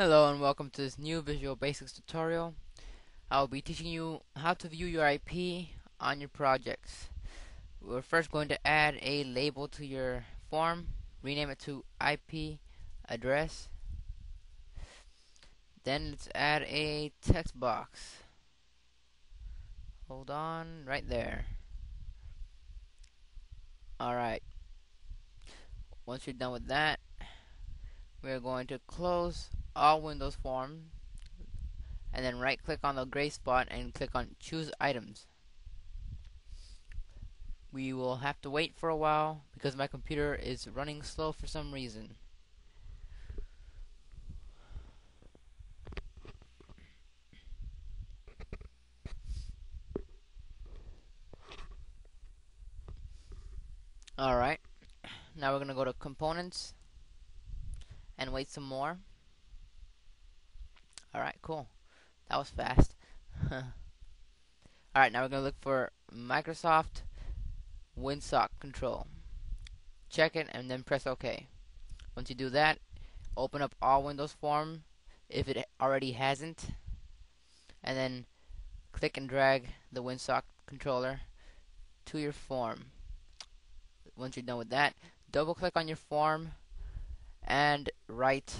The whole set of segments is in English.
Hello and welcome to this new Visual Basics tutorial. I will be teaching you how to view your IP on your projects. We're first going to add a label to your form, rename it to IP address. Then let's add a text box. Hold on, right there. Alright. Once you're done with that, we're going to close all Windows forms and then right click on the gray spot and click on choose items. We will have to wait for a while because my computer is running slow for some reason. Alright now we're gonna go to components and wait some more Alright, cool. That was fast. Alright, now we're going to look for Microsoft WinSock Control. Check it and then press OK. Once you do that, open up all Windows Form if it already hasn't. And then click and drag the WinSock controller to your form. Once you're done with that, double click on your form and write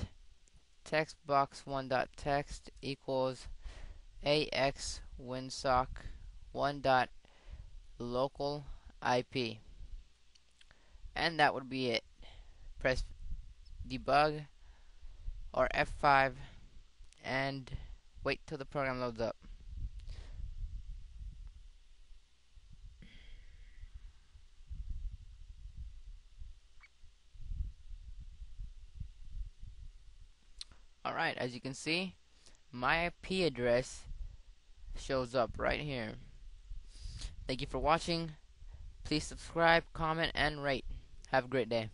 text box one dot text equals ax winsock one dot local IP and that would be it. Press debug or F5 and wait till the program loads up Alright, as you can see, my IP address shows up right here. Thank you for watching. Please subscribe, comment, and rate. Have a great day.